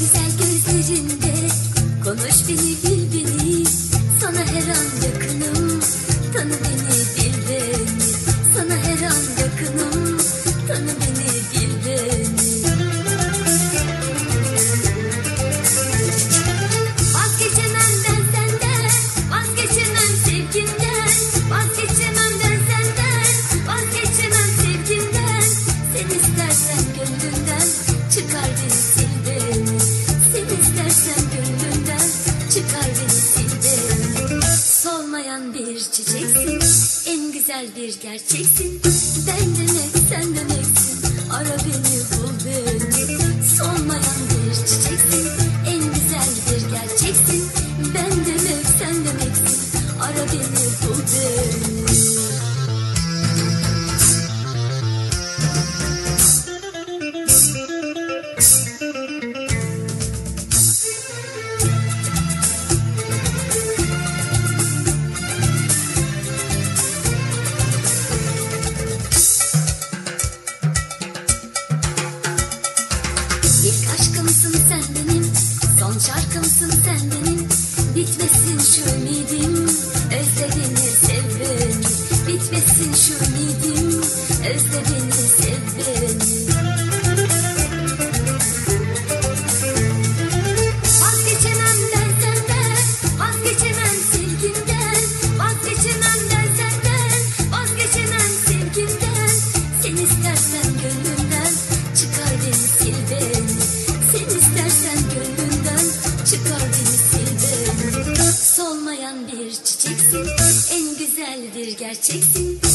güzel gözlerinde Konuş beni bir çiçeksin En güzel bir gerçeksin. Ben demek sen demeksin Ara beni bul beni. Solmayan bir çiçeksin En güzel bir gerçeksin. Ben demek sen demeksin Ara beni bul beni İlk aşkımsın sen benim Son şarkımsın sen benim Bitmesin şu ümidim. Özle beni sev beni Bitmesin şu ümidim. Özle Solmayan bir çiçeksin. En güzel bir gerçeksin